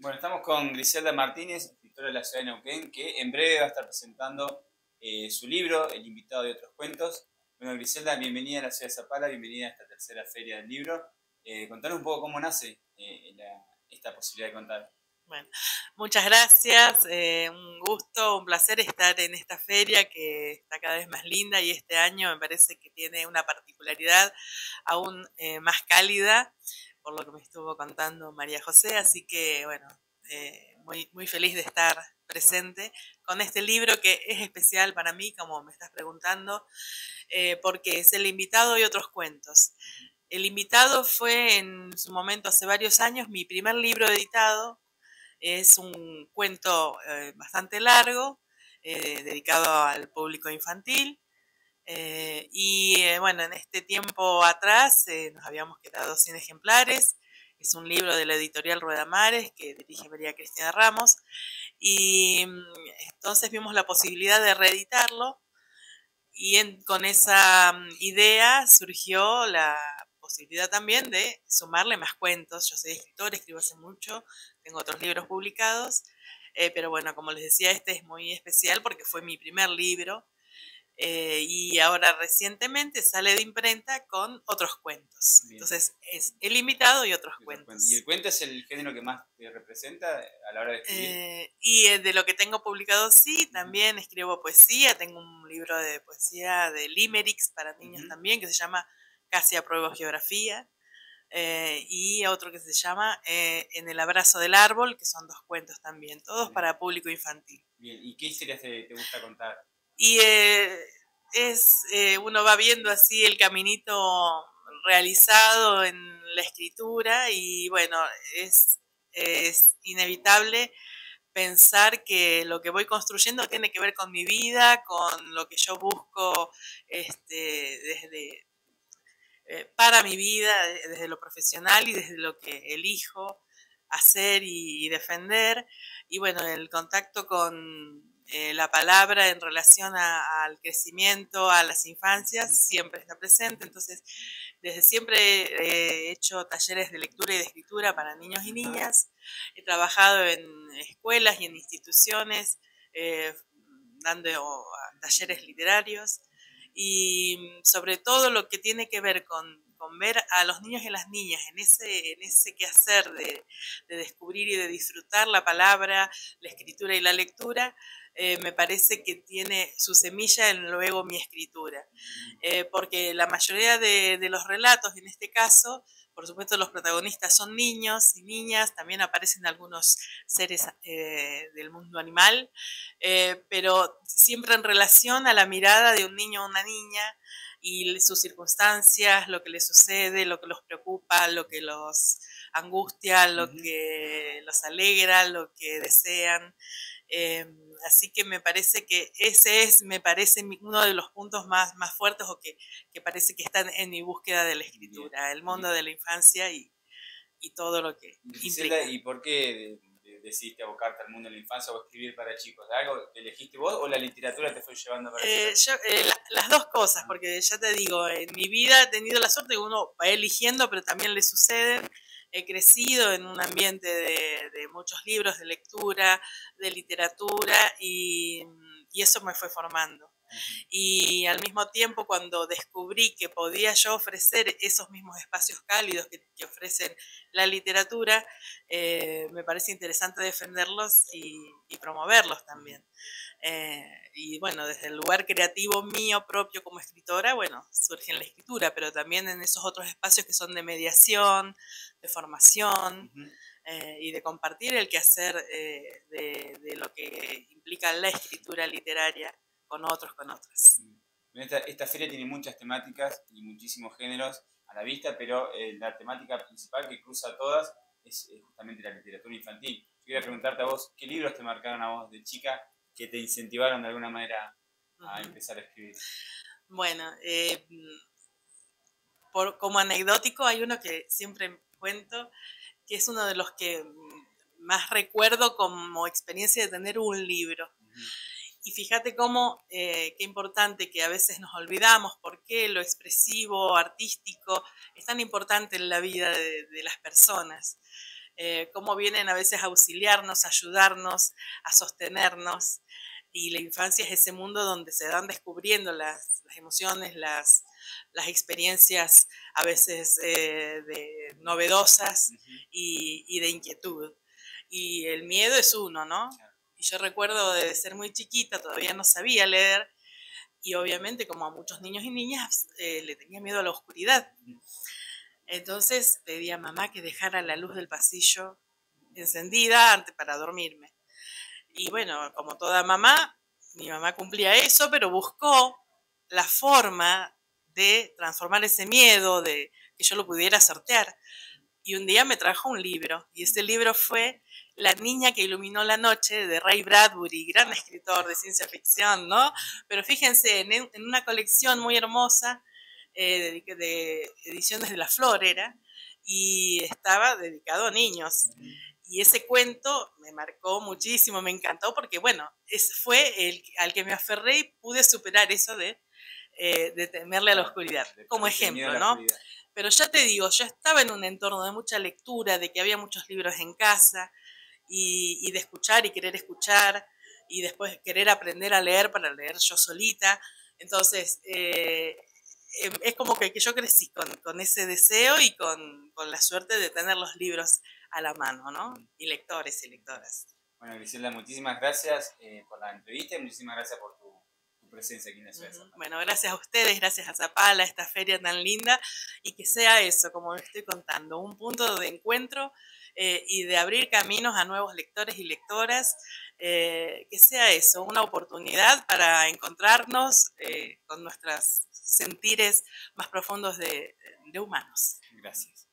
Bueno, estamos con Griselda Martínez, escritora de la ciudad de Neuquén, que en breve va a estar presentando eh, su libro, El invitado de otros cuentos. Bueno, Griselda, bienvenida a la ciudad de Zapala, bienvenida a esta tercera feria del libro. Eh, un poco cómo nace eh, esta posibilidad de contar. Bueno, muchas gracias, eh, un gusto, un placer estar en esta feria que está cada vez más linda y este año me parece que tiene una particularidad aún más cálida por lo que me estuvo contando María José, así que bueno, eh, muy, muy feliz de estar presente con este libro que es especial para mí, como me estás preguntando, eh, porque es El invitado y otros cuentos. El invitado fue en su momento, hace varios años, mi primer libro editado. Es un cuento eh, bastante largo, dedicado al público infantil. Eh, y eh, bueno, en este tiempo atrás eh, nos habíamos quedado sin ejemplares. Es un libro de la editorial Rueda Mares que dirige María Cristina Ramos. Y mm, entonces vimos la posibilidad de reeditarlo. Y con esa mm, idea surgió la posibilidad también de sumarle más cuentos. Yo soy escritor, escribo hace mucho, tengo otros libros publicados. pero bueno, como les decía, este es muy especial porque fue mi primer libro eh, y ahora recientemente sale de imprenta con otros cuentos. Entonces es el invitado y otros cuentos. ¿Y el cuento es el género que más te representa a la hora de escribir? Eh, y eh, de lo que tengo publicado, sí, también escribo poesía. Tengo un libro de poesía de limericks para niños también que se llama Casi apruebo geografía. y otro que se llama En el abrazo del árbol, que son dos cuentos también, todos para público infantil. Bien, ¿y qué historias te gusta contar? Y eh, es, eh, uno va viendo así el caminito realizado en la escritura y bueno, es, inevitable pensar que lo que voy construyendo tiene que ver con mi vida, con lo que yo busco este, desde, eh, para mi vida, desde lo profesional y desde lo que elijo hacer y defender. Y bueno, el contacto con, eh, la palabra en relación al crecimiento, a las infancias, siempre está presente. Entonces, desde siempre he hecho talleres de lectura y de escritura para niños y niñas. He trabajado en escuelas y en instituciones, eh, dando talleres literarios. Y sobre todo lo que tiene que ver con con ver a los niños y las niñas en ese, en ese quehacer de, de descubrir y de disfrutar la palabra, la escritura y la lectura, eh, me parece que tiene su semilla en luego mi escritura. Eh, porque la mayoría de, de, los relatos, en este caso, por supuesto los protagonistas son niños y niñas, también aparecen algunos seres eh, del mundo animal, pero siempre en relación a la mirada de un niño o una niña y sus circunstancias, lo que les sucede, lo que los preocupa, lo que los angustia, lo que los alegra, lo que desean. Em, así que me parece que ese es, me parece, uno de los puntos más, más fuertes o que, que parece que están en mi búsqueda de la escritura, el mundo de la infancia y, y todo lo que implica. ¿Y por qué decidiste abocarte al mundo de la infancia o escribir para chicos? ¿Algo que elegiste vos o la literatura te fue llevando para eh, yo, eh, Las dos cosas, porque ya te digo, en mi vida he tenido la suerte que uno va eligiendo, pero también le suceden. He crecido en un ambiente de, de muchos libros, de lectura, de literatura, y, y eso me fue formando. Y al mismo tiempo, cuando descubrí que podía yo ofrecer esos mismos espacios cálidos que, ofrecen la literatura, eh, me parece interesante defenderlos y, promoverlos también. Eh, y bueno, desde el lugar creativo mío propio como escritora, bueno, surge en la escritura, pero también en esos otros espacios que son de mediación, de formación. Eh, y de compartir el quehacer de, de lo que implica la escritura literaria con otros, con otras. Esta, feria tiene muchas temáticas y muchísimos géneros a la vista, pero eh, la temática principal que cruza todas es, justamente la literatura infantil. Yo quería preguntarte a vos, ¿qué libros te marcaron a vos de chica que te incentivaron de alguna manera a empezar a escribir? Bueno, eh, por, como anecdótico hay uno que siempre cuento, que es uno de los que más recuerdo como experiencia de tener un libro. Y fíjate cómo, eh, qué importante que a veces nos olvidamos por qué lo expresivo, artístico, es tan importante en la vida de, las personas. eh, cómo vienen a veces a auxiliarnos, a ayudarnos, a sostenernos. Y la infancia es ese mundo donde se van descubriendo las, emociones, las, las, experiencias a veces eh, de, novedosas y, y, de inquietud. Y el miedo es uno, ¿no? Y yo recuerdo de ser muy chiquita, todavía no sabía leer, y obviamente como a muchos niños y niñas eh, le tenía miedo a la oscuridad. Entonces pedí a mamá que dejara la luz del pasillo encendida antes para dormirme. Y bueno, como toda mamá, mi mamá cumplía eso, pero buscó la forma de transformar ese miedo, de que yo lo pudiera sortear. Y un día me trajo un libro, y ese libro fue La niña que iluminó la noche de Ray Bradbury, gran escritor de ciencia ficción, ¿no? Pero fíjense, en, una colección muy hermosa eh, de, ediciones de la Florera, y estaba dedicado a niños. Y ese cuento me marcó muchísimo, me encantó porque, bueno, es, fue el al que me aferré y pude superar eso de, eh, de temerle a la oscuridad, como ejemplo, ¿no? Pero ya te digo, yo estaba en un entorno de mucha lectura, de que había muchos libros en casa y, de escuchar y querer escuchar y después querer aprender a leer para leer yo solita. Entonces, eh, em, es como que, yo crecí con, ese deseo y con, con la suerte de tener los libros a la mano, ¿no? Y lectores y lectoras. Bueno, Griselda, muchísimas gracias eh, por la entrevista y muchísimas gracias por presencia aquí en la ciudad. Bueno, gracias a ustedes, gracias a Zapala, esta feria tan linda, y que sea eso, como les estoy contando, un punto de encuentro eh, y de abrir caminos a nuevos lectores y lectoras, eh, que sea eso, una oportunidad para encontrarnos con nuestros sentires más profundos de humanos. Gracias.